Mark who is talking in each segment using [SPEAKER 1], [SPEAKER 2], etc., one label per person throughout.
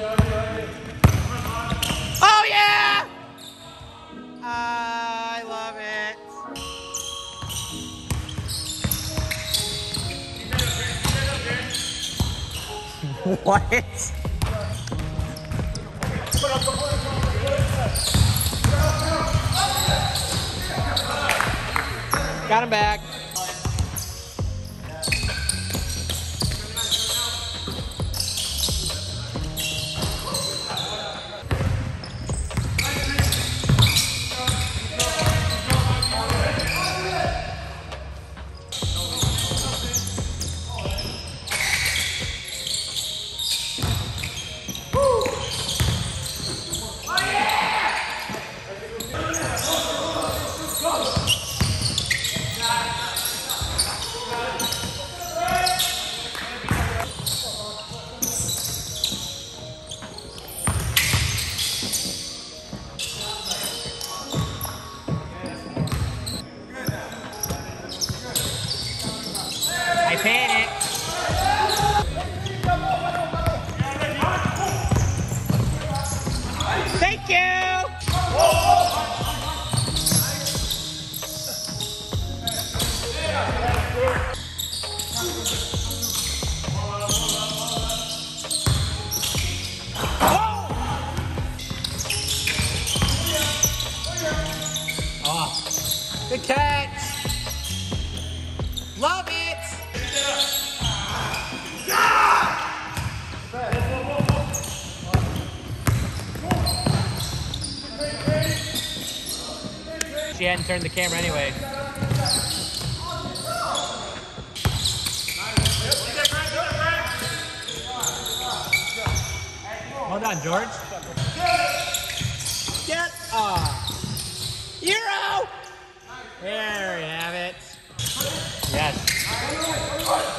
[SPEAKER 1] Oh yeah! I love it. what? Got him back. I panicked. Thank you. She hadn't turned the camera anyway. Well done, George. Get off. Euro! There we have it. Yes.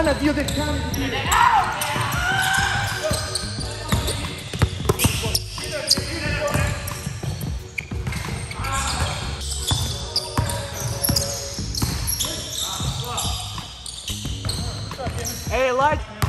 [SPEAKER 2] Puttana, Dio del cane di Dio!
[SPEAKER 1] Hey, lights.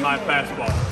[SPEAKER 3] My fastball.